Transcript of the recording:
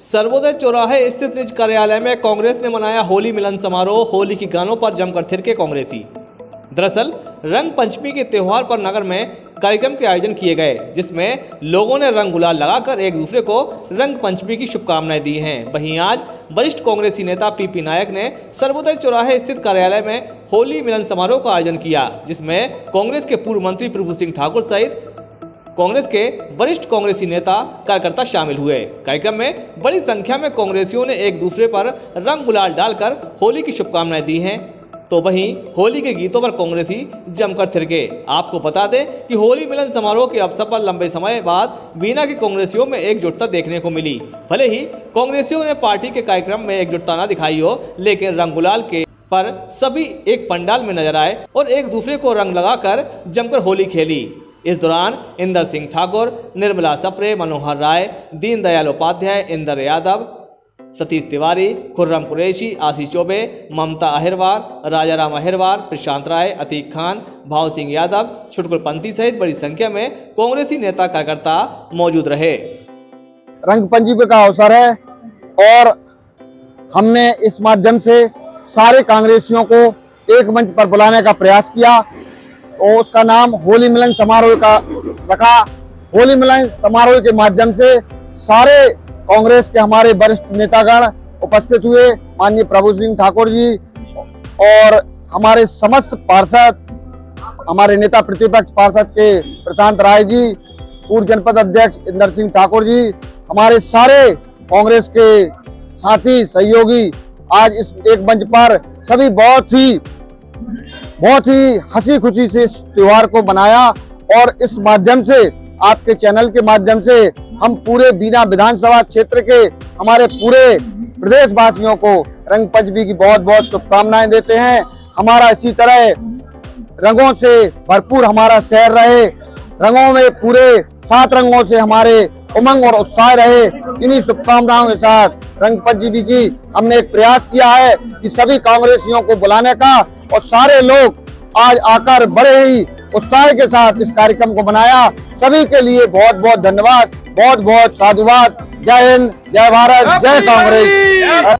सर्वोदय चौराहे स्थित निज कार्यालय में कांग्रेस ने मनाया होली मिलन समारोह। होली की गानों पर जमकर थिरके कांग्रेसी। दरअसल, रंग पंचमी के त्योहार पर नगर में कार्यक्रम के आयोजन किए गए, जिसमें लोगों ने रंग गुलाल लगाकर एक दूसरे को रंग पंचमी की शुभकामनाएँ दी हैं। वहीं आज, वरिष्ठ कांग्रेसी नेता पीपी नायक ने सर्वोदय चौराहे स्थित कार्यालय में होली मिलन समारोह का आयोजन किया, जिसमें कांग्रेस के पूर्व मंत्री प्रभु सिंह ठाकुर सहित कांग्रेस के वरिष्ठ कांग्रेसी नेता कार्यकर्ता शामिल हुए। कार्यक्रम में बड़ी संख्या में कांग्रेसियों ने एक दूसरे पर रंग गुलाल डालकर होली की शुभकामनाएँ दी हैं। तो वहीं होली के गीतों पर कांग्रेसी जमकर थिरके आपको बता दें कि होली मिलन समारोह के अवसर पर लंबे समय बाद बीना के कांग्रेसियों में एकजुटता देखने को मिली। भले ही कांग्रेसियों ने पार्टी के कार्यक्रम में एकजुटता न दिखाई हो, लेकिन रंग गुलाल के पर सभी एक पंडाल में नज़र आए और एक दूसरे को रंग लगाकर जमकर होली खेली। इस दौरान इंदर सिंह ठाकुर, निर्मला सप्रे, मनोहर राय दीनदयाल उपाध्याय, इंदर यादव, सतीश तिवारी, खुर्रम कुरैशी, आशीष चौबे, ममता अहिरवार, राजाराम अहिरवार, प्रशांत राय, अतीक खान, भाव सिंह यादव, छुटकुल पंथी सहित बड़ी संख्या में कांग्रेसी नेता कार्यकर्ता मौजूद रहे। रंग पंजीबे का अवसर है और हमने इस माध्यम से सारे कांग्रेसियों को एक मंच पर बुलाने का प्रयास किया। और उसका नाम होली मिलन समारोह का रखा। होली मिलन समारोह के माध्यम से सारे कांग्रेस के हमारे वरिष्ठ नेतागण उपस्थित हुए। माननीय प्रभु सिंह ठाकुर जी और हमारे समस्त पार्षद, हमारे नेता प्रतिपक्ष पार्षद के प्रशांत राय जी, पूर्व जनपद अध्यक्ष इंदर सिंह ठाकुर जी, हमारे सारे कांग्रेस के साथी, सहयोगी, आज इस एक मंच पर सभी बहुत ही बहुत ही हँसी खुशी से इस त्योहार को मनाया और इस माध्यम से, आपके चैनल के माध्यम से हम पूरे बीना विधानसभा क्षेत्र के हमारे पूरे प्रदेश वासियों को रंग पंचमी की बहुत बहुत शुभकामनाएँ देते हैं। हमारा इसी तरह रंगों से भरपूर हमारा शहर रहे। रंगों में पूरे सात रंगों से हमारे उमंग और उत्साह रहे। इन्हीं शुभकामनाओं के साथ रंगपत जी की हमने एक प्रयास किया है कि सभी कांग्रेसियों को बुलाने का और सारे लोग आज आकर बड़े ही उत्साह के साथ इस कार्यक्रम को बनाया सभी के लिए बहुत बहुत धन्यवाद बहुत बहुत साधुवाद। जय हिंद, जय भारत, जय कांग्रेस।